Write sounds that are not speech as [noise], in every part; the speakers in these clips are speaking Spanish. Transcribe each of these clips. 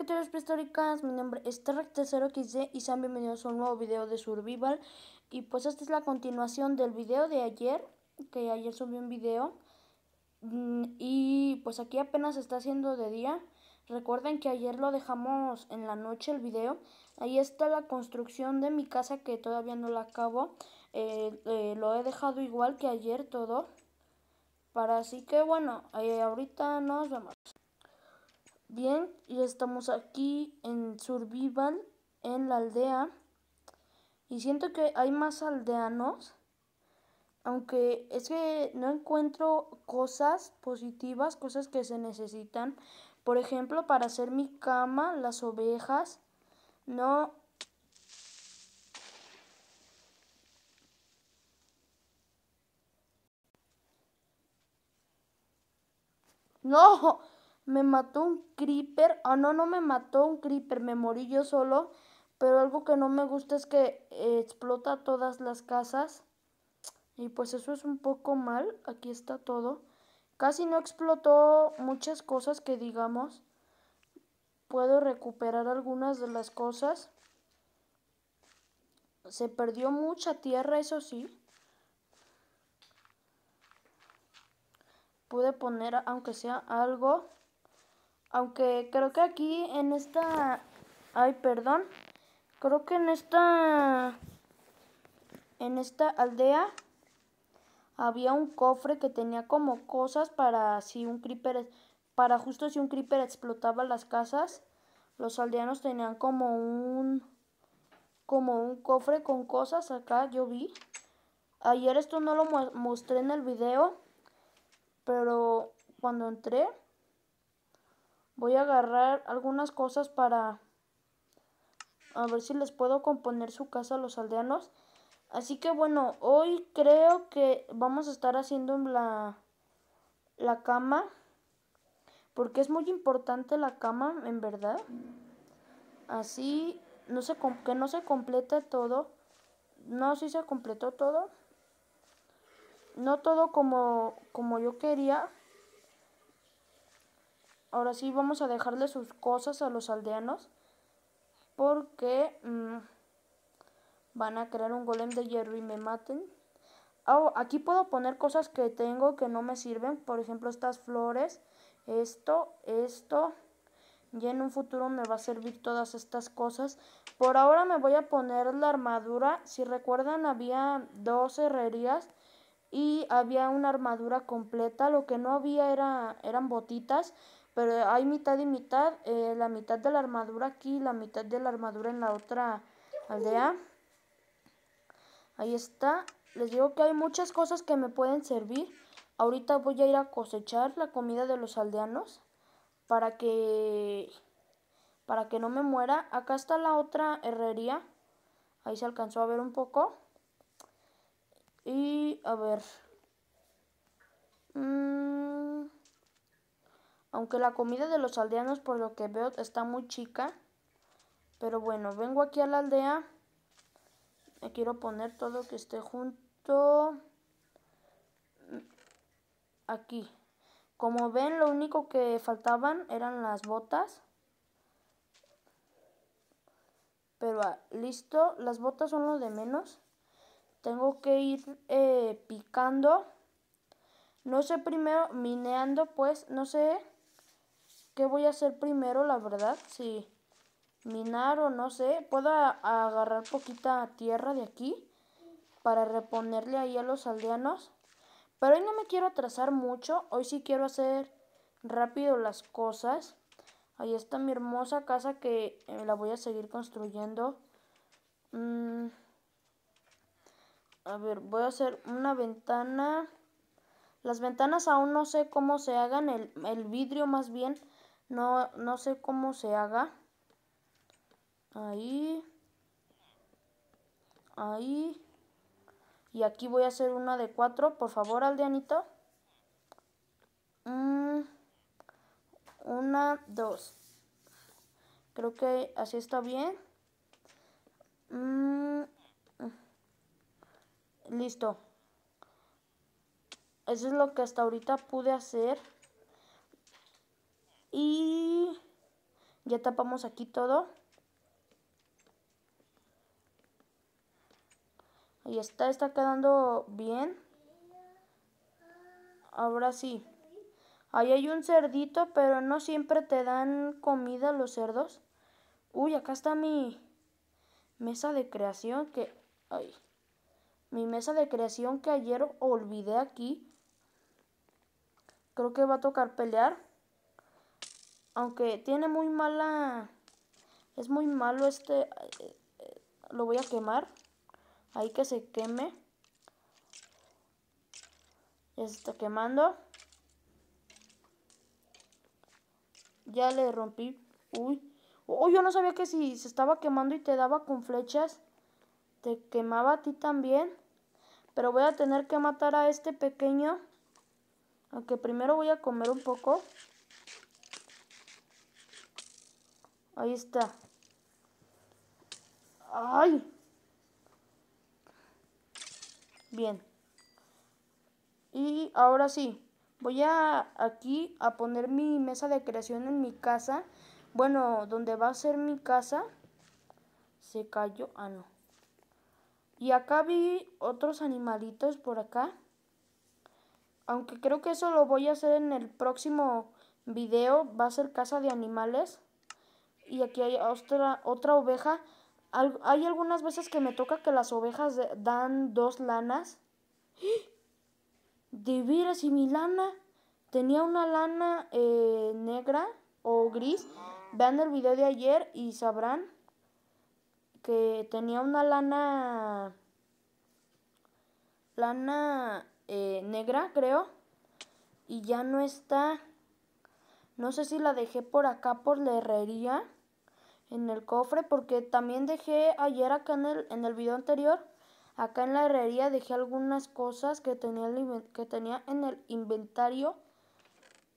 ¿qué tal prehistóricas? Mi nombre es Terrac0xd y sean bienvenidos a un nuevo video de Survival. Y pues esta es la continuación del video de ayer, que ayer subí un video. Mm, y pues aquí apenas está haciendo de día. Recuerden que ayer lo dejamos en la noche el video. Ahí está la construcción de mi casa que todavía no la acabo. Eh, eh, lo he dejado igual que ayer todo. Para así que bueno, eh, ahorita nos vemos. Bien, ya estamos aquí en Survival, en la aldea. Y siento que hay más aldeanos. Aunque es que no encuentro cosas positivas, cosas que se necesitan. Por ejemplo, para hacer mi cama, las ovejas. No... No, me mató un creeper. Ah, no, no me mató un creeper, me morí yo solo. Pero algo que no me gusta es que eh, explota todas las casas. Y pues eso es un poco mal. Aquí está todo. Casi no explotó muchas cosas que digamos. Puedo recuperar algunas de las cosas. Se perdió mucha tierra, eso sí. Pude poner, aunque sea algo. Aunque creo que aquí en esta... Ay, perdón. Creo que en esta... En esta aldea había un cofre que tenía como cosas para si un creeper... Para justo si un creeper explotaba las casas. Los aldeanos tenían como un... Como un cofre con cosas acá, yo vi. Ayer esto no lo mostré en el video. Pero cuando entré Voy a agarrar algunas cosas para... A ver si les puedo componer su casa a los aldeanos. Así que bueno, hoy creo que vamos a estar haciendo la, la cama. Porque es muy importante la cama, en verdad. Así, no se, que no se complete todo. No, sí se completó todo. No todo como, como yo quería. Ahora sí vamos a dejarle sus cosas a los aldeanos. Porque mm, van a crear un golem de hierro y me maten. Oh, aquí puedo poner cosas que tengo que no me sirven. Por ejemplo, estas flores. Esto, esto. Y en un futuro me va a servir todas estas cosas. Por ahora me voy a poner la armadura. Si recuerdan, había dos herrerías. Y había una armadura completa. Lo que no había era, eran botitas pero hay mitad y mitad, eh, la mitad de la armadura aquí, la mitad de la armadura en la otra aldea. Ahí está. Les digo que hay muchas cosas que me pueden servir. Ahorita voy a ir a cosechar la comida de los aldeanos para que para que no me muera. Acá está la otra herrería. Ahí se alcanzó a ver un poco. Y a ver. Mmm aunque la comida de los aldeanos por lo que veo está muy chica. Pero bueno, vengo aquí a la aldea. Me quiero poner todo que esté junto. Aquí. Como ven, lo único que faltaban eran las botas. Pero ah, listo, las botas son lo de menos. Tengo que ir eh, picando. No sé primero, mineando pues, no sé ¿Qué voy a hacer primero, la verdad? Si minar o no sé. Puedo agarrar poquita tierra de aquí para reponerle ahí a los aldeanos. Pero hoy no me quiero atrasar mucho. Hoy sí quiero hacer rápido las cosas. Ahí está mi hermosa casa que eh, la voy a seguir construyendo. Mm. A ver, voy a hacer una ventana. Las ventanas aún no sé cómo se hagan. El, el vidrio más bien no, no sé cómo se haga. Ahí. Ahí. Y aquí voy a hacer una de cuatro. Por favor, aldeanito. Mm, una, dos. Creo que así está bien. Mm, listo. Eso es lo que hasta ahorita pude hacer. Ya tapamos aquí todo. Ahí está, está quedando bien. Ahora sí. Ahí hay un cerdito, pero no siempre te dan comida los cerdos. Uy, acá está mi mesa de creación que... Ay, mi mesa de creación que ayer olvidé aquí. Creo que va a tocar pelear. Aunque tiene muy mala... Es muy malo este... Eh, eh, lo voy a quemar. Ahí que se queme. Ya se está quemando. Ya le rompí. Uy. Oh, yo no sabía que si se estaba quemando y te daba con flechas, te quemaba a ti también. Pero voy a tener que matar a este pequeño. Aunque primero voy a comer un poco. Ahí está. ¡Ay! Bien. Y ahora sí, voy a aquí a poner mi mesa de creación en mi casa. Bueno, donde va a ser mi casa. Se cayó. Ah, no. Y acá vi otros animalitos por acá. Aunque creo que eso lo voy a hacer en el próximo video. Va a ser casa de animales. Y aquí hay otra, otra oveja hay algunas veces que me toca que las ovejas dan dos lanas. [gasps] De veras, y mi lana tenía una lana eh, negra o gris. Vean el video de ayer y sabrán que tenía una lana lana eh, negra, creo. Y ya no está. No sé si la dejé por acá por la herrería en el cofre porque también dejé ayer acá en el, en el video anterior, acá en la herrería dejé algunas cosas que tenía, que tenía en el inventario.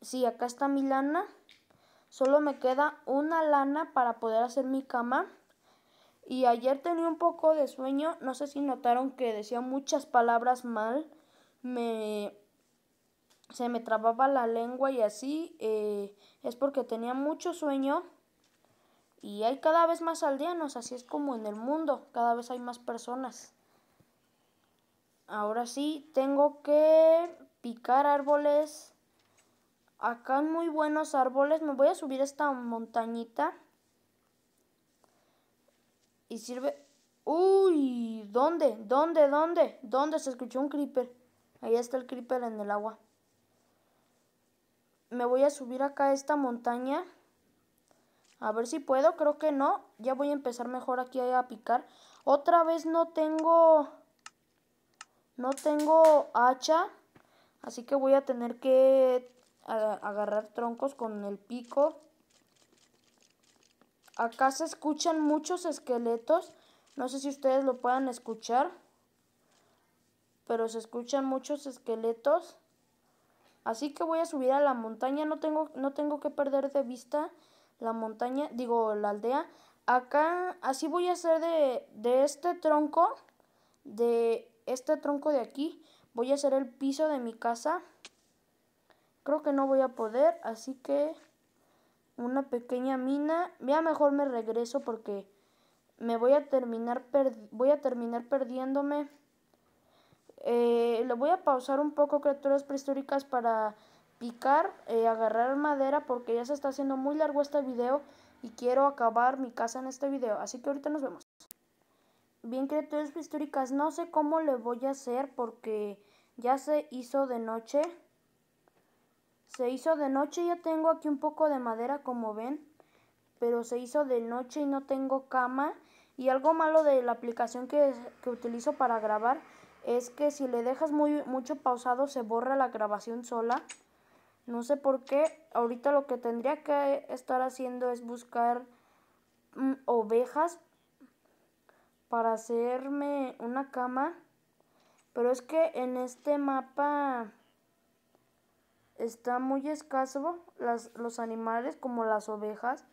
Sí, acá está mi lana. Solo me queda una lana para poder hacer mi cama. Y ayer tenía un poco de sueño. No sé si notaron que decía muchas palabras mal. Me se me trababa la lengua y así. Eh, es porque tenía mucho sueño. Y hay cada vez más aldeanos, así es como en el mundo, cada vez hay más personas. Ahora sí, tengo que picar árboles. Acá hay muy buenos árboles. Me voy a subir esta montañita. Y sirve... Uy, ¿dónde? ¿Dónde? ¿Dónde? ¿Dónde se escuchó un creeper? Ahí está el creeper en el agua. Me voy a subir acá a esta montaña. A ver si puedo, creo que no. Ya voy a empezar mejor aquí a picar. Otra vez no tengo... No tengo hacha. Así que voy a tener que agarrar troncos con el pico. Acá se escuchan muchos esqueletos. No sé si ustedes lo puedan escuchar. Pero se escuchan muchos esqueletos. Así que voy a subir a la montaña. No tengo, no tengo que perder de vista la montaña, digo la aldea. Acá, así voy a hacer de, de este tronco, de este tronco de aquí, voy a hacer el piso de mi casa. Creo que no voy a poder, así que una pequeña mina. Ya mejor me regreso porque me voy a terminar, voy a terminar perdiéndome. Eh, le voy a pausar un poco criaturas prehistóricas para picar, eh, agarrar madera porque ya se está haciendo muy largo este video y quiero acabar mi casa en este video. Así que ahorita nos vemos. Bien, criaturas históricas, no sé cómo le voy a hacer porque ya se hizo de noche. Se hizo de noche, ya tengo aquí un poco de madera como ven, pero se hizo de noche y no tengo cama. Y algo malo de la aplicación que, que utilizo para grabar es que si le dejas muy, mucho pausado se borra la grabación sola. No sé por qué. Ahorita lo que tendría que estar haciendo es buscar mm, ovejas para hacerme una cama. Pero es que en este mapa está muy escaso las, los animales como las ovejas.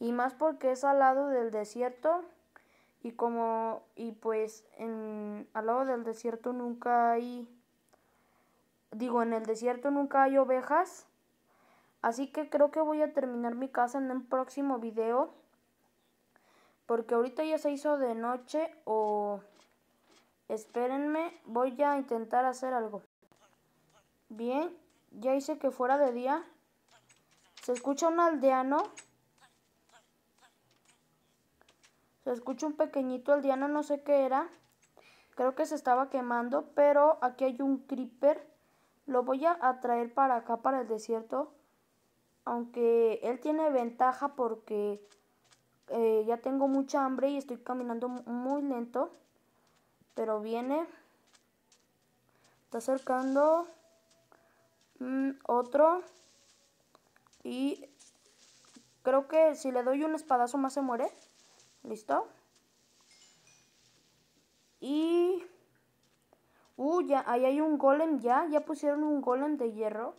Y más porque es al lado del desierto. Y como, y pues en, al lado del desierto nunca hay digo, en el desierto nunca hay ovejas, Así que creo que voy a terminar mi casa en un próximo video. Porque ahorita ya se hizo de noche o... Espérenme, voy a intentar hacer algo. Bien, ya hice que fuera de día. Se escucha un aldeano. Se escucha un pequeñito aldeano, no sé qué era. Creo que se estaba quemando, pero aquí hay un creeper. Lo voy a traer para acá, para el desierto. Aunque él tiene ventaja porque eh, ya tengo mucha hambre y estoy caminando muy lento. Pero viene. Está acercando. Mm, otro. Y creo que si le doy un espadazo más se muere. ¿Listo? Y... Uh, ya, ahí hay un golem ya. Ya pusieron un golem de hierro.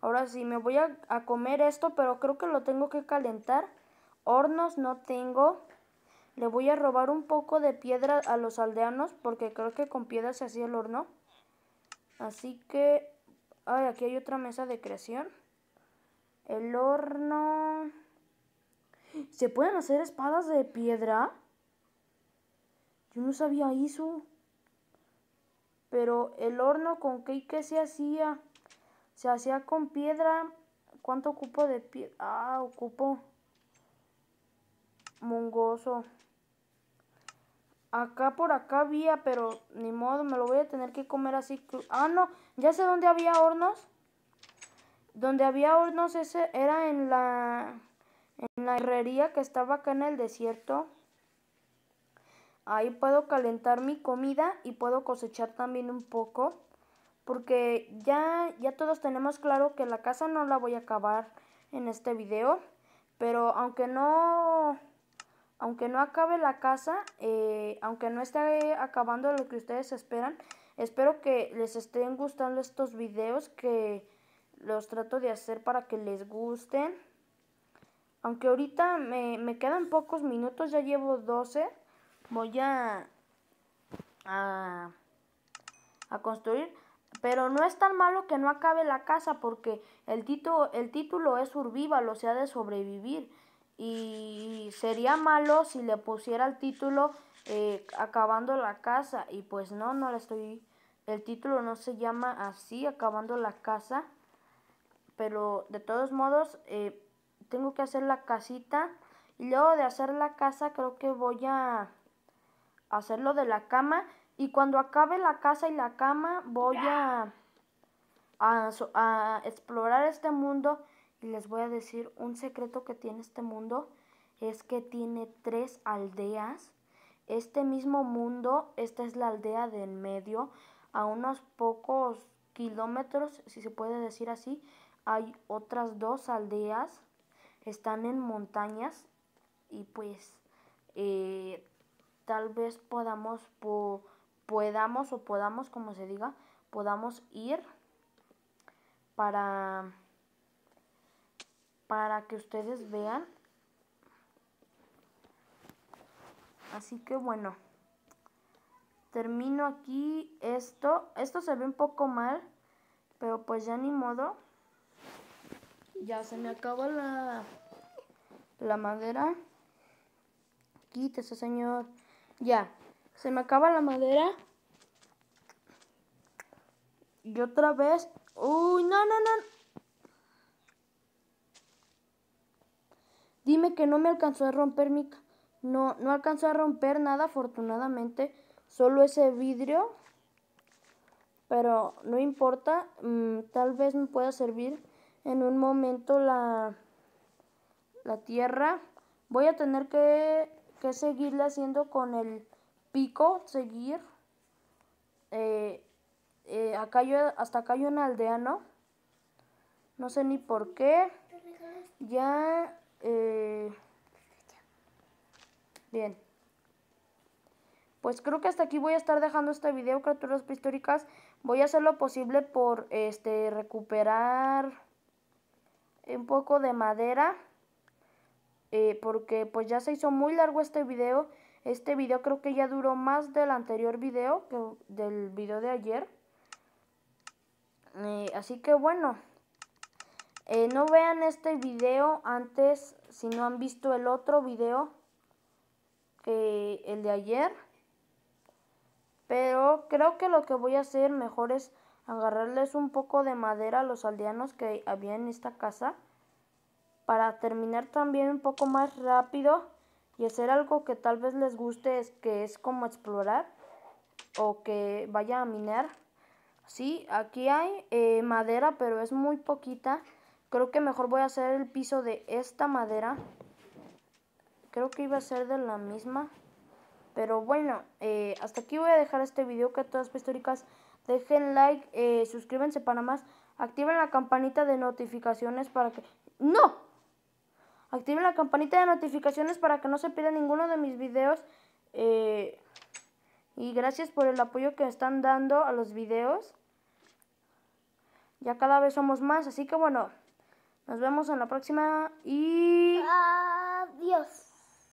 Ahora sí, me voy a, a, comer esto, pero creo que lo tengo que calentar. Hornos no tengo. Le voy a robar un poco de piedra a los aldeanos, porque creo que con piedra se hacía el horno. Así que... Ay, aquí hay otra mesa de creación. El horno... ¿Se pueden hacer espadas de piedra? No sabía eso. Pero el horno con qué se hacía. Se hacía con piedra. ¿Cuánto ocupo de piedra? Ah, ocupo. Mongoso. Acá por acá había, pero ni modo, me lo voy a tener que comer así. Ah, no, ya sé dónde había hornos. Donde había hornos ese era en la en la herrería que estaba acá en el desierto. Ahí puedo calentar mi comida y puedo cosechar también un poco porque ya, ya todos tenemos claro que la casa no la voy a acabar en este video, pero aunque no, aunque no acabe la casa, eh, aunque no esté acabando lo que ustedes esperan, espero que les estén gustando estos videos que los trato de hacer para que les gusten. Aunque ahorita me, me quedan pocos minutos, ya llevo 12, voy a, a, a construir. Pero no es tan malo que no acabe la casa porque el, título, el título es survival, o sea, de sobrevivir. Y sería malo si le pusiera el título eh, acabando la casa. Y pues no, no le estoy... El título no se llama así, acabando la casa. Pero de todos modos, eh, tengo que hacer la casita. Y luego de hacer la casa, creo que voy a hacerlo de la cama. Y cuando acabe la casa y la cama, voy a, a, explorar este mundo y les voy a decir un secreto que tiene este mundo. Es que tiene tres aldeas. Este mismo mundo, esta es la aldea de en medio, a unos pocos kilómetros, si se puede decir así, hay otras dos aldeas, están en montañas y pues eh, tal vez podamos podamos o podamos, como se diga, podamos ir para, para que ustedes vean. Así que bueno, termino aquí esto. Esto se ve un poco mal, pero pues ya ni modo. Ya se me acabó la, la madera. Quítese, señor. Ya. Se me acaba la madera. Y otra vez. Uy, no, no, no. Dime que no me alcanzó a romper mi... No, no alcanzó a romper nada, afortunadamente. Solo ese vidrio. Pero no importa. Mm, tal vez me pueda servir en un momento la, la tierra. Voy a tener que, que seguirle haciendo con el pico, seguir. Eh, eh, acá yo, hasta acá hay un aldeano. No sé ni por qué. Ya. Eh, bien. Pues creo que hasta aquí voy a estar dejando este video, criaturas prehistóricas. Voy a hacer lo posible por este recuperar un poco de madera. Porque pues ya se hizo muy largo este video este video creo que ya duró más del anterior video, que del video de ayer. Eh, así que bueno, eh, no vean este video antes si no han visto el otro video que el de ayer. Pero creo que lo que voy a hacer mejor es agarrarles un poco de madera a los aldeanos que había en esta casa. Para terminar también un poco más rápido y hacer algo que tal vez les guste, es que es como explorar o que vaya a minar. Sí, aquí hay eh, madera, pero es muy poquita. Creo que mejor voy a hacer el piso de esta madera. Creo que iba a ser de la misma. Pero bueno, eh, hasta aquí voy a dejar este video que todas históricas. Dejen like, eh, suscríbanse para más. Activen la campanita de notificaciones para que... ¡No! Activen la campanita de notificaciones para que no se pierda ninguno de mis videos. Eh, y gracias por el apoyo que están dando a los videos. Ya cada vez somos más, así que bueno, nos vemos en la próxima y... Adiós.